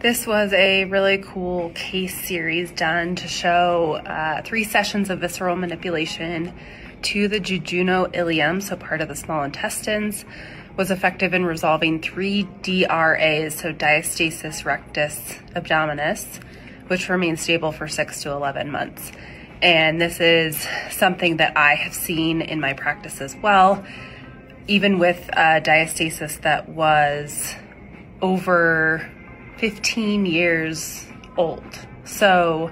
This was a really cool case series done to show uh, three sessions of visceral manipulation to the jejunal so part of the small intestines, was effective in resolving three DRAs, so diastasis rectus abdominis, which remained stable for six to 11 months. And this is something that I have seen in my practice as well, even with diastasis that was over 15 years old. So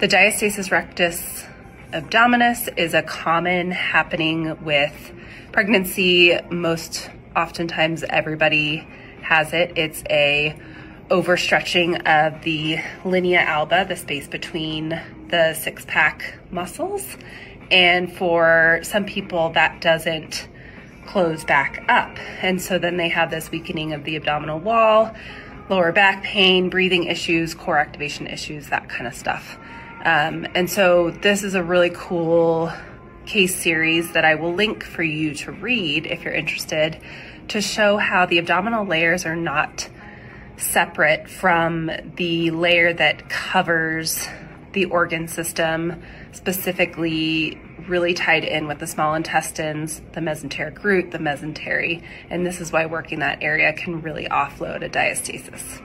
the diastasis rectus abdominis is a common happening with pregnancy. Most oftentimes everybody has it. It's a overstretching of the linea alba, the space between the six pack muscles. And for some people that doesn't close back up. And so then they have this weakening of the abdominal wall, lower back pain, breathing issues, core activation issues, that kind of stuff. Um, and so this is a really cool case series that I will link for you to read if you're interested to show how the abdominal layers are not separate from the layer that covers the organ system, specifically really tied in with the small intestines, the mesenteric root, the mesentery, and this is why working that area can really offload a diastasis.